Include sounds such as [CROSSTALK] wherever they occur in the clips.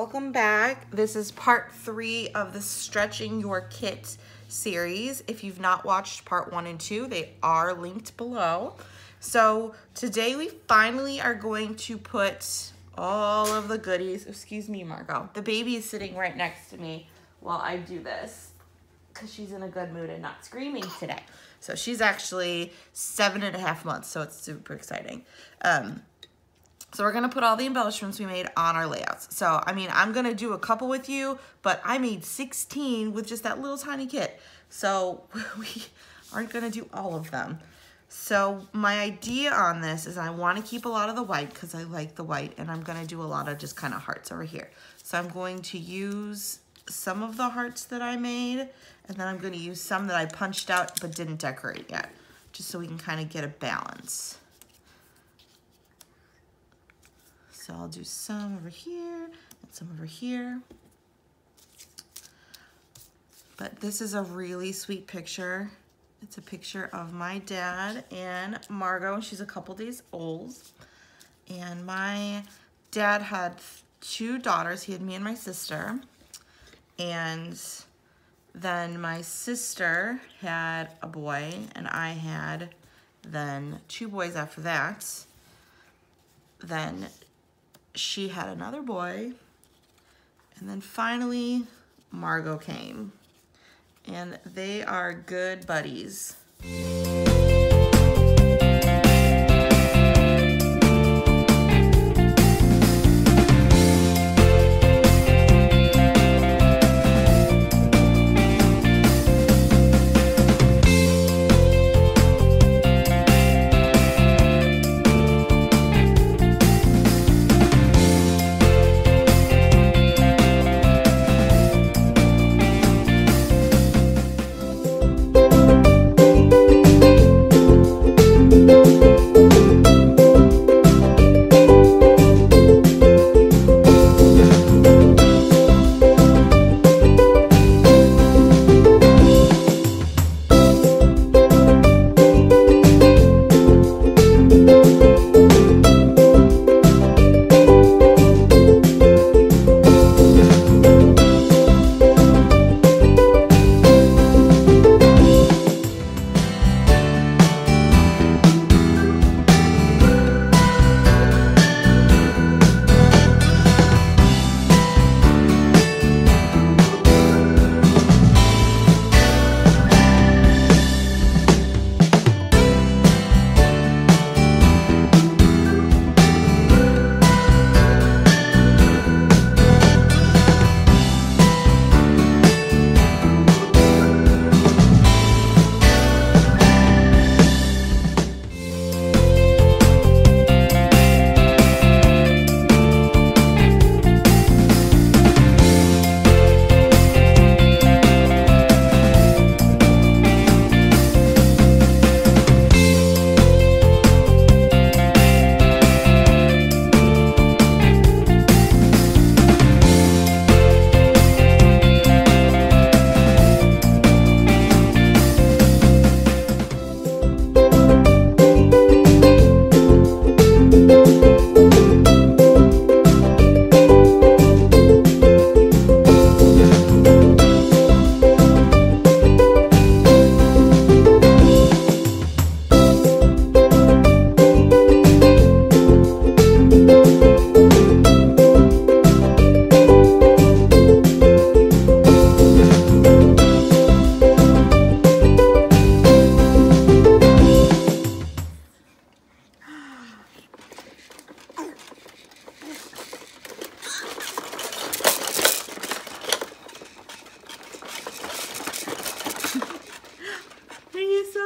Welcome back. This is part three of the Stretching Your Kit series. If you've not watched part one and two, they are linked below. So today we finally are going to put all of the goodies. Excuse me, Margot. The baby is sitting right next to me while I do this because she's in a good mood and not screaming today. So she's actually seven and a half months, so it's super exciting. Um, so we're gonna put all the embellishments we made on our layouts. So, I mean, I'm gonna do a couple with you, but I made 16 with just that little tiny kit. So [LAUGHS] we aren't gonna do all of them. So my idea on this is I wanna keep a lot of the white because I like the white and I'm gonna do a lot of just kind of hearts over here. So I'm going to use some of the hearts that I made and then I'm gonna use some that I punched out but didn't decorate yet, just so we can kind of get a balance. So I'll do some over here and some over here. But this is a really sweet picture. It's a picture of my dad and Margot. She's a couple days old. And my dad had two daughters. He had me and my sister. And then my sister had a boy and I had then two boys after that. Then she had another boy. And then finally, Margot came. And they are good buddies.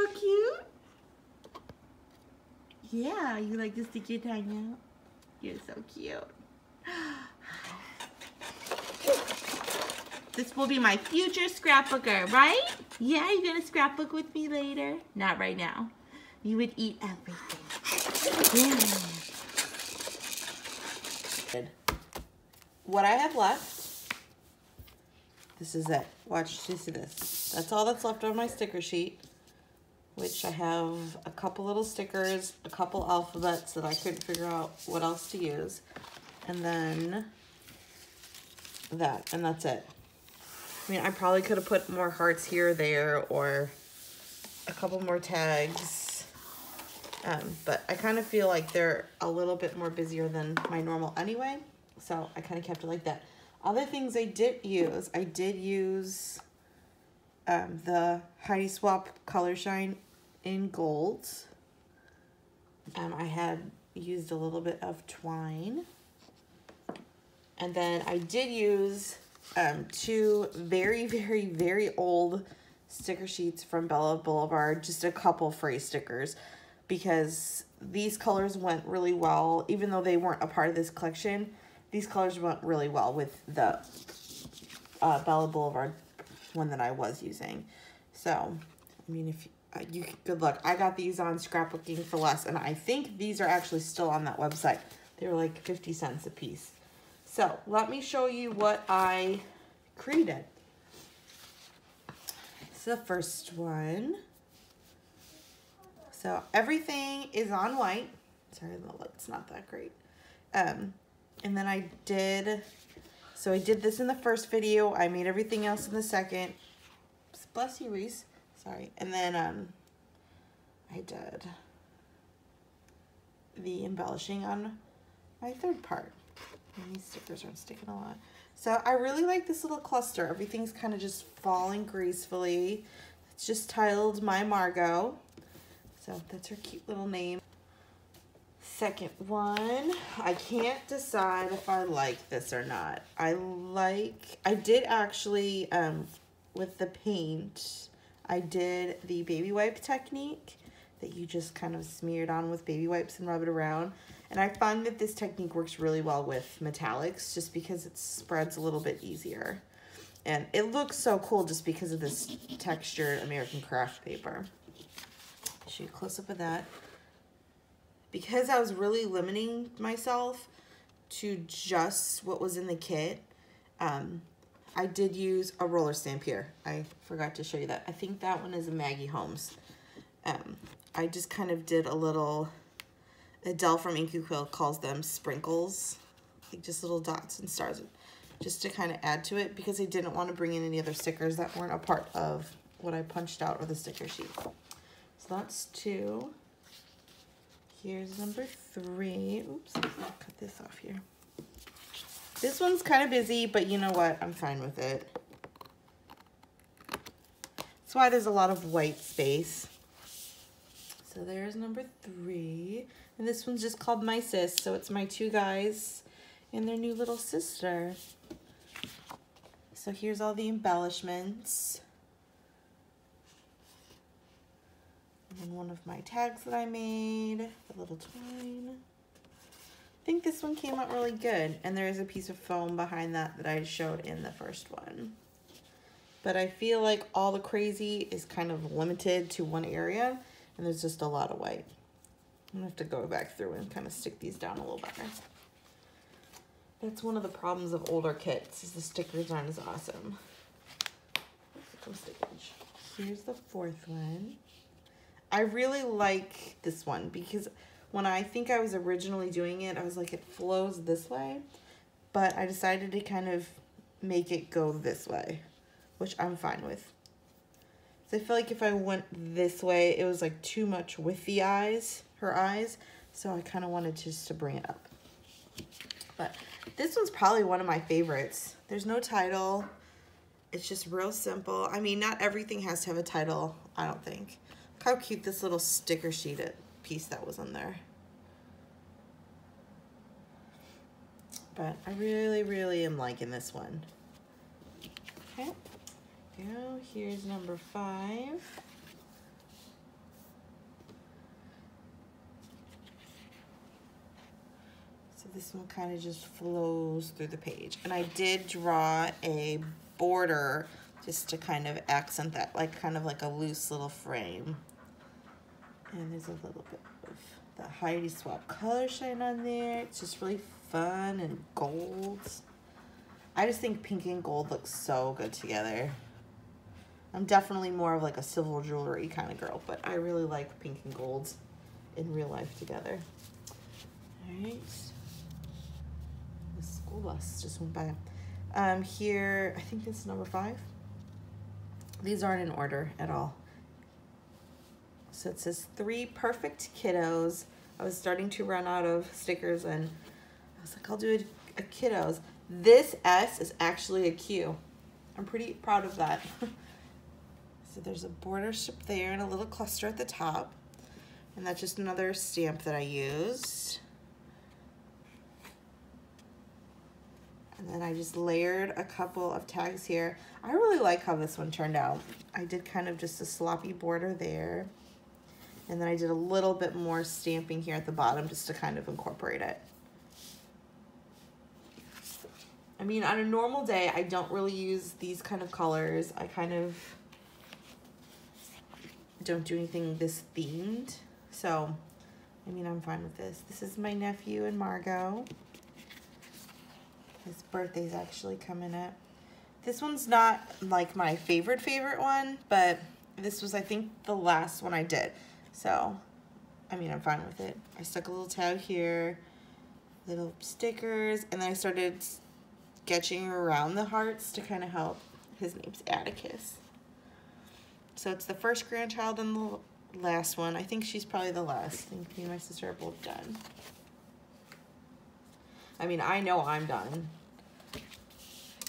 Cute yeah, you like to stick your tongue out? You're so cute. This will be my future scrapbooker, right? Yeah, you're gonna scrapbook with me later? Not right now. You would eat everything. Yeah. What I have left, this is it. Watch, see this. That's all that's left on my sticker sheet which I have a couple little stickers, a couple alphabets that I couldn't figure out what else to use. And then that, and that's it. I mean, I probably could have put more hearts here or there, or a couple more tags. Um, but I kind of feel like they're a little bit more busier than my normal anyway. So I kind of kept it like that. Other things I did use, I did use um, the Heidi Swapp Color Shine in gold. Um, I had used a little bit of twine. And then I did use um, two very, [LAUGHS] very, very old sticker sheets from Bella Boulevard, just a couple phrase stickers, because these colors went really well, even though they weren't a part of this collection, these colors went really well with the uh, Bella Boulevard one that I was using. So, I mean, if you, uh, good luck. I got these on scrapbooking for less, and I think these are actually still on that website. They were like 50 cents a piece. So let me show you what I created. Is the first one. So everything is on white. Sorry, the light's not that great. Um, and then I did, so I did this in the first video. I made everything else in the second. Bless you, Reese. Sorry. And then um, I did the embellishing on my third part. And these stickers aren't sticking a lot. So I really like this little cluster. Everything's kind of just falling gracefully. It's just titled My Margot. So that's her cute little name. Second one, I can't decide if I like this or not. I like, I did actually, um, with the paint, I did the baby wipe technique that you just kind of smeared on with baby wipes and rub it around. And I find that this technique works really well with metallics just because it spreads a little bit easier. And it looks so cool just because of this textured American craft paper. Shoot a close up of that. Because I was really limiting myself to just what was in the kit, um, I did use a roller stamp here. I forgot to show you that. I think that one is a Maggie Holmes. Um, I just kind of did a little Adele from Inkey Quill calls them sprinkles, like just little dots and stars, just to kind of add to it because I didn't want to bring in any other stickers that weren't a part of what I punched out of the sticker sheet. So that's two. Here's number three. Oops, cut this off here. This one's kind of busy, but you know what? I'm fine with it. That's why there's a lot of white space. So there's number three. And this one's just called My Sis. So it's my two guys and their new little sister. So here's all the embellishments. And one of my tags that I made, the little twine. I think this one came out really good. And there is a piece of foam behind that that I showed in the first one. But I feel like all the crazy is kind of limited to one area. And there's just a lot of white. I'm gonna have to go back through and kind of stick these down a little better. That's one of the problems of older kits is the stickers aren't as awesome. Here's the fourth one. I really like this one because when I think I was originally doing it, I was like, it flows this way, but I decided to kind of make it go this way, which I'm fine with. So I feel like if I went this way, it was like too much with the eyes her eyes. So I kind of wanted to, just to bring it up. But this one's probably one of my favorites. There's no title. It's just real simple. I mean, not everything has to have a title, I don't think. Look how cute this little sticker sheet piece that was on there. But I really, really am liking this one. Okay. Go. Here's number five. So this one kind of just flows through the page. And I did draw a border just to kind of accent that, like kind of like a loose little frame. And there's a little bit of the Heidi Swapp color shine on there. It's just really fun and gold. I just think pink and gold looks so good together. I'm definitely more of like a silver jewelry kind of girl, but I really like pink and gold in real life together. All right The school bus just went by. Um, here, I think this is number five. These aren't in order at all. So it says three perfect kiddos. I was starting to run out of stickers and I was like, I'll do a, a kiddos. This S is actually a Q. I'm pretty proud of that. [LAUGHS] so there's a border strip there and a little cluster at the top. And that's just another stamp that I used. And then I just layered a couple of tags here. I really like how this one turned out. I did kind of just a sloppy border there. And then I did a little bit more stamping here at the bottom just to kind of incorporate it. I mean, on a normal day, I don't really use these kind of colors. I kind of don't do anything this themed. So, I mean, I'm fine with this. This is my nephew and Margot. His birthday's actually coming up. This one's not like my favorite favorite one, but this was, I think, the last one I did. So, I mean, I'm fine with it. I stuck a little tab here, little stickers, and then I started sketching around the hearts to kind of help. His name's Atticus. So it's the first grandchild and the last one. I think she's probably the last. I think me and my sister are both done. I mean, I know I'm done. I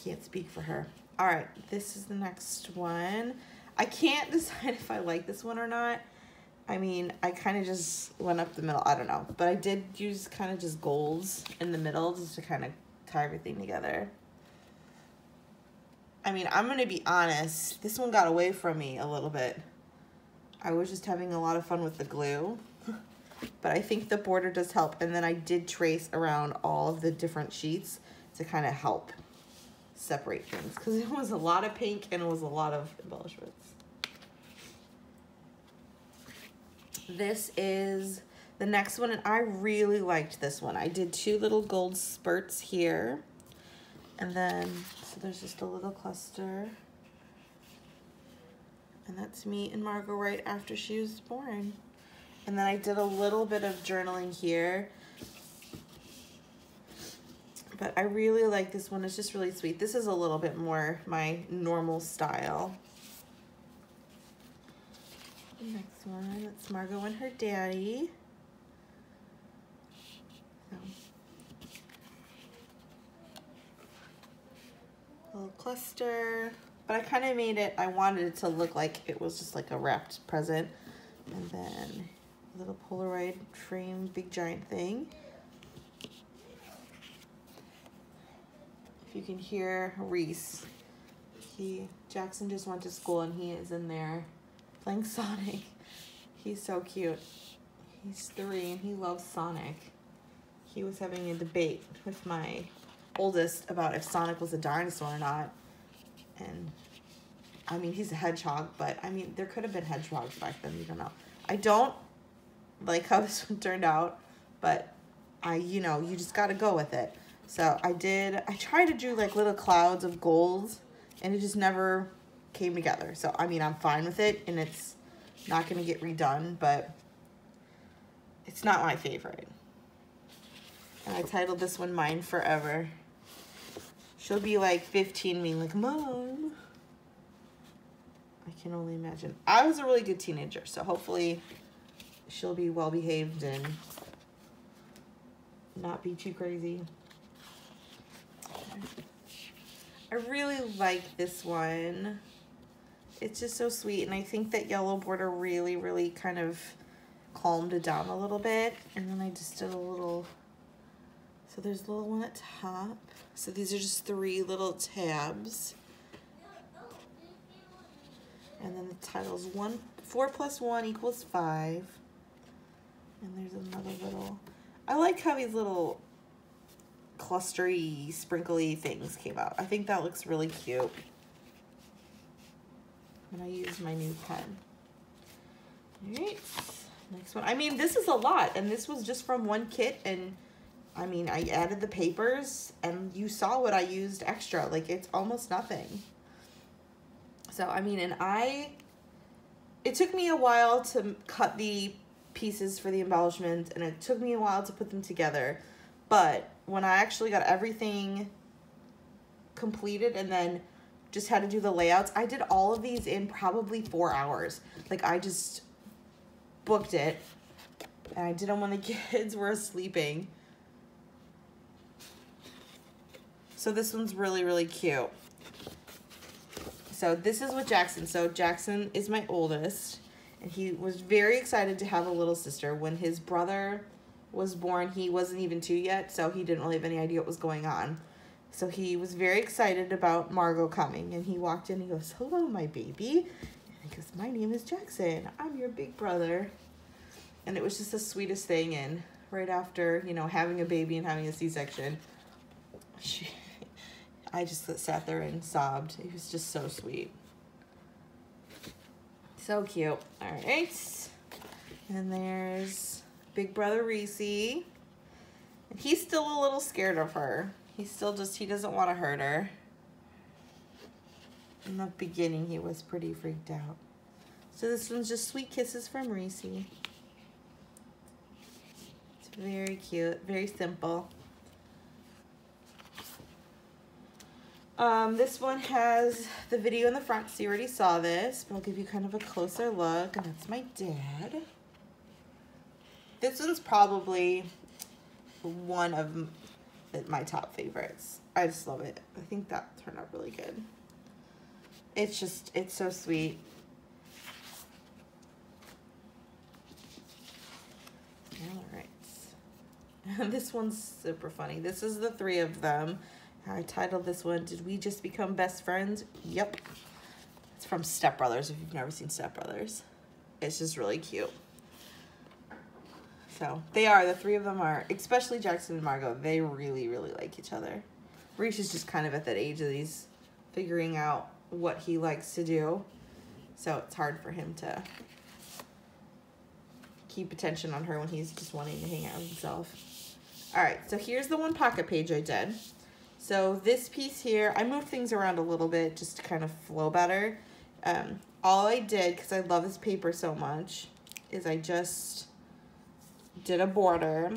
can't speak for her. All right, this is the next one. I can't [LAUGHS] decide if I like this one or not. I mean, I kind of just went up the middle. I don't know. But I did use kind of just golds in the middle just to kind of tie everything together. I mean, I'm going to be honest. This one got away from me a little bit. I was just having a lot of fun with the glue. [LAUGHS] but I think the border does help. And then I did trace around all of the different sheets to kind of help separate things. Because it was a lot of pink and it was a lot of embellishments. This is the next one, and I really liked this one. I did two little gold spurts here. And then, so there's just a little cluster. And that's me and Margot right after she was born. And then I did a little bit of journaling here. But I really like this one. It's just really sweet. This is a little bit more my normal style. Next one, it's Margot and her daddy. little cluster. But I kind of made it, I wanted it to look like it was just like a wrapped present. And then a little Polaroid frame, big giant thing. If you can hear Reese, he, Jackson just went to school and he is in there playing Sonic. He's so cute. He's three and he loves Sonic. He was having a debate with my oldest about if Sonic was a dinosaur or not. And I mean, he's a hedgehog, but I mean, there could have been hedgehogs back then. You don't know. I don't like how [LAUGHS] this one turned out, but I, you know, you just got to go with it. So I did, I tried to do like little clouds of gold and it just never came together. So, I mean, I'm fine with it and it's not going to get redone, but it's not my favorite. And I titled this one Mine Forever. She'll be like 15 being like, Mom. I can only imagine. I was a really good teenager, so hopefully she'll be well behaved and not be too crazy. I really like this one. It's just so sweet, and I think that yellow border really, really kind of calmed it down a little bit. And then I just did a little so there's a little one at top. So these are just three little tabs. And then the title's one, four plus one equals five. And there's another little, I like how these little clustery, sprinkly things came out. I think that looks really cute. And I use my new pen. All right, next one. I mean, this is a lot, and this was just from one kit, and I mean, I added the papers and you saw what I used extra. Like, it's almost nothing. So, I mean, and I, it took me a while to cut the pieces for the embellishment and it took me a while to put them together. But when I actually got everything completed and then just had to do the layouts. I did all of these in probably four hours. Like I just booked it and I did them when the [LAUGHS] kids were sleeping. So this one's really, really cute. So this is with Jackson, so Jackson is my oldest and he was very excited to have a little sister. When his brother was born, he wasn't even two yet, so he didn't really have any idea what was going on. So he was very excited about Margot coming, and he walked in and he goes, hello, my baby. And he goes, my name is Jackson. I'm your big brother. And it was just the sweetest thing, and right after, you know, having a baby and having a C-section, she, I just sat there and sobbed. It was just so sweet. So cute. All right. And there's Big Brother Reese. And he's still a little scared of her. He's still just, he doesn't want to hurt her. In the beginning, he was pretty freaked out. So this one's just Sweet Kisses from Reese. It's very cute, very simple. Um, this one has the video in the front, so you already saw this, but I'll give you kind of a closer look, and that's my dad. This one's probably one of my top favorites. I just love it. I think that turned out really good. It's just, it's so sweet. All right. [LAUGHS] this one's super funny. This is the three of them. I titled this one, Did We Just Become Best Friends? Yep. It's from Step Brothers, if you've never seen Step Brothers. It's just really cute. So, they are, the three of them are, especially Jackson and Margot, they really, really like each other. Reese is just kind of at that age that he's figuring out what he likes to do. So, it's hard for him to keep attention on her when he's just wanting to hang out with himself. All right, so here's the one pocket page I did. So this piece here, I moved things around a little bit just to kind of flow better. Um, all I did, because I love this paper so much, is I just did a border.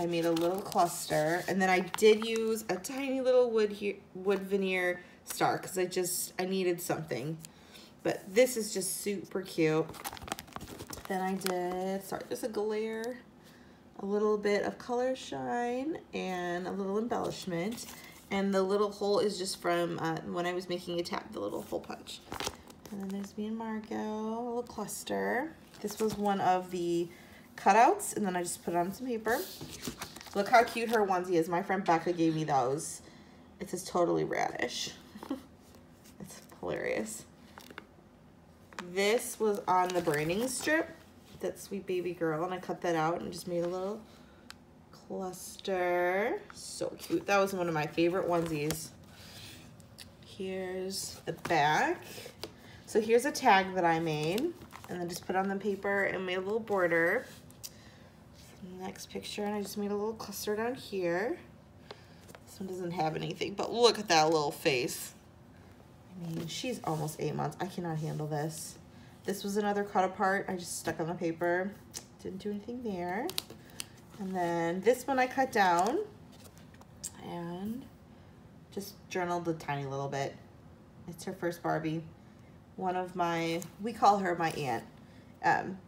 I made a little cluster, and then I did use a tiny little wood here, wood veneer star, because I just, I needed something. But this is just super cute. Then I did, sorry, just a glare, a little bit of color shine, and a little embellishment. And the little hole is just from uh, when I was making a tap, the little hole punch. And then there's me and Margot, a little cluster. This was one of the cutouts, and then I just put it on some paper. Look how cute her onesie is. My friend Becca gave me those. It says totally radish. [LAUGHS] it's hilarious. This was on the branding strip, that sweet baby girl, and I cut that out and just made a little cluster. So cute. That was one of my favorite onesies. Here's the back. So here's a tag that I made and then just put on the paper and made a little border. Next picture, and I just made a little cluster down here. This one doesn't have anything, but look at that little face. I mean, she's almost eight months. I cannot handle this. This was another cut apart. I just stuck on the paper. Didn't do anything there. And then this one I cut down and just journaled a tiny little bit. It's her first Barbie. One of my, we call her my aunt. Um,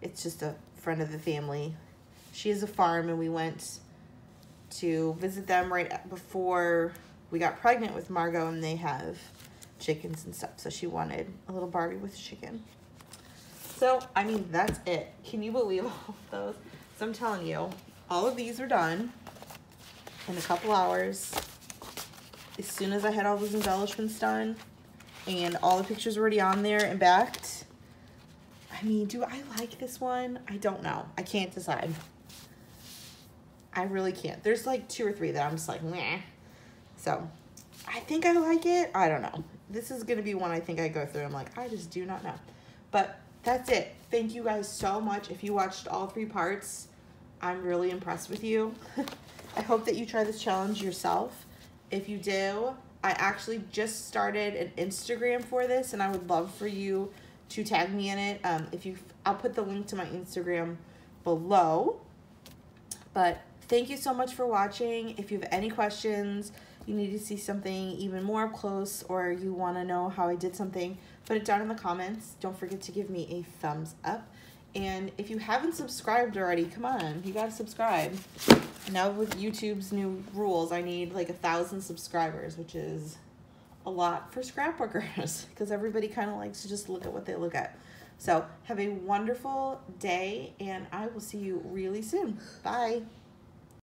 it's just a friend of the family. She has a farm and we went to visit them right before we got pregnant with Margot and they have chickens and stuff. So she wanted a little Barbie with chicken. So, I mean, that's it. Can you believe [LAUGHS] all of those? So I'm telling you, all of these are done in a couple hours. As soon as I had all those embellishments done and all the pictures already on there and backed. I mean, do I like this one? I don't know. I can't decide. I really can't. There's like two or three that I'm just like, meh. So, I think I like it. I don't know. This is going to be one I think I go through. I'm like, I just do not know. But that's it. Thank you guys so much. If you watched all three parts, I'm really impressed with you. [LAUGHS] I hope that you try this challenge yourself. If you do, I actually just started an Instagram for this and I would love for you to tag me in it. Um, if you, I'll put the link to my Instagram below. But thank you so much for watching. If you have any questions, you need to see something even more up close or you want to know how I did something, put it down in the comments. Don't forget to give me a thumbs up. And if you haven't subscribed already, come on, you gotta subscribe. Now with YouTube's new rules, I need like a thousand subscribers, which is a lot for scrapbookers because [LAUGHS] everybody kind of likes to just look at what they look at. So have a wonderful day and I will see you really soon. Bye.